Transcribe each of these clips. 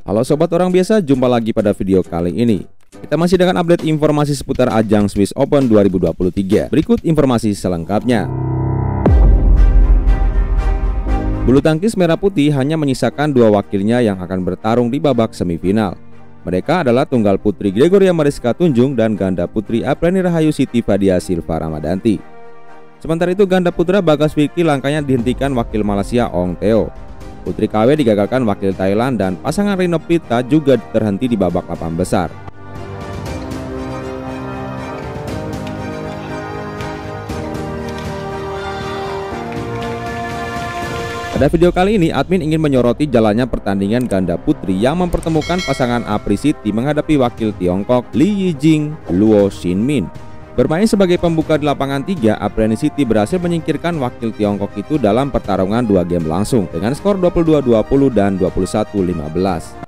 Halo sobat orang biasa, jumpa lagi pada video kali ini. Kita masih dengan update informasi seputar ajang Swiss Open 2023. Berikut informasi selengkapnya. Bulu tangkis merah putih hanya menyisakan dua wakilnya yang akan bertarung di babak semifinal. Mereka adalah tunggal putri Gregoria Mariska Tunjung dan ganda putri Apreni Rahayu Siti Fadia Silva Ramadanti. Sementara itu ganda putra Bagas Vicky langkahnya dihentikan wakil Malaysia Ong Teo. Putri KW digagalkan wakil Thailand dan pasangan Rino Pita juga terhenti di babak papan besar. Pada video kali ini, admin ingin menyoroti jalannya pertandingan ganda putri yang mempertemukan pasangan Apri Siti menghadapi wakil Tiongkok Li Yijing Luo Xinmin. Bermain sebagai pembuka di lapangan 3, Apreni City berhasil menyingkirkan wakil Tiongkok itu dalam pertarungan dua game langsung dengan skor 22-20 dan 21-15.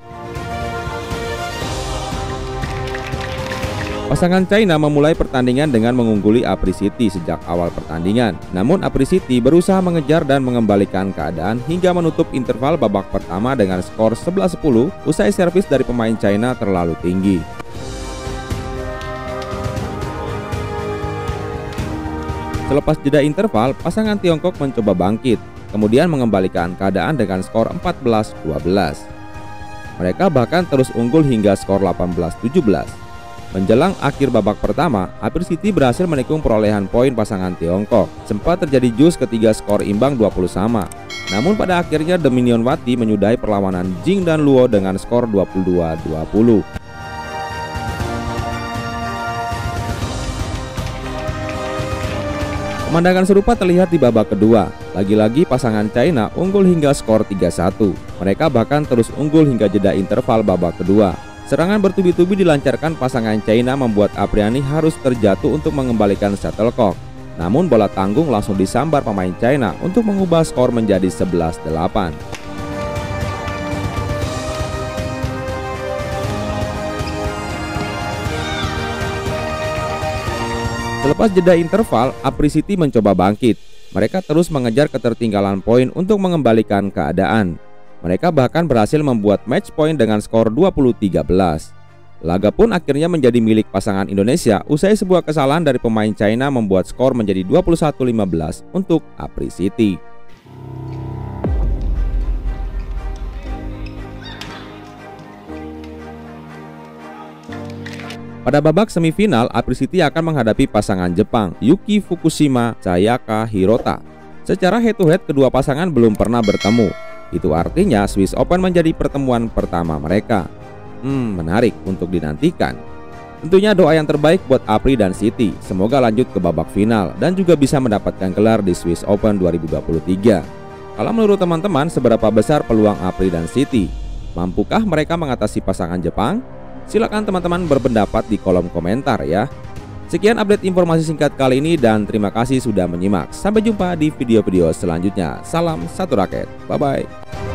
Pasangan China memulai pertandingan dengan mengungguli Apri City sejak awal pertandingan. Namun Apri City berusaha mengejar dan mengembalikan keadaan hingga menutup interval babak pertama dengan skor 11-10 usai servis dari pemain China terlalu tinggi. Selepas jeda interval, pasangan Tiongkok mencoba bangkit, kemudian mengembalikan keadaan dengan skor 14-12. Mereka bahkan terus unggul hingga skor 18-17. Menjelang akhir babak pertama, Apir City berhasil menikung perolehan poin pasangan Tiongkok. Sempat terjadi jus ketiga skor imbang 20 sama. Namun pada akhirnya Dominion Wati menyudahi perlawanan Jing dan Luo dengan skor 22-20. Pemandangan serupa terlihat di babak kedua. Lagi-lagi pasangan China unggul hingga skor 3-1. Mereka bahkan terus unggul hingga jeda interval babak kedua. Serangan bertubi-tubi dilancarkan pasangan China membuat Apriani harus terjatuh untuk mengembalikan shuttlecock. Namun bola tanggung langsung disambar pemain China untuk mengubah skor menjadi 11-8. Selepas jeda interval, Apri City mencoba bangkit. Mereka terus mengejar ketertinggalan poin untuk mengembalikan keadaan. Mereka bahkan berhasil membuat match point dengan skor 20-13. Laga pun akhirnya menjadi milik pasangan Indonesia usai sebuah kesalahan dari pemain China membuat skor menjadi 21-15 untuk Apri City. Pada babak semifinal, April City akan menghadapi pasangan Jepang, Yuki Fukushima Sayaka Hirota. Secara head to head kedua pasangan belum pernah bertemu. Itu artinya Swiss Open menjadi pertemuan pertama mereka. Hmm, menarik untuk dinantikan. Tentunya doa yang terbaik buat Apri dan City. Semoga lanjut ke babak final dan juga bisa mendapatkan gelar di Swiss Open 2023. Kalau menurut teman-teman, seberapa besar peluang Apri dan City? Mampukah mereka mengatasi pasangan Jepang? Silakan teman-teman berpendapat di kolom komentar ya. Sekian update informasi singkat kali ini dan terima kasih sudah menyimak. Sampai jumpa di video-video selanjutnya. Salam satu raket. Bye-bye.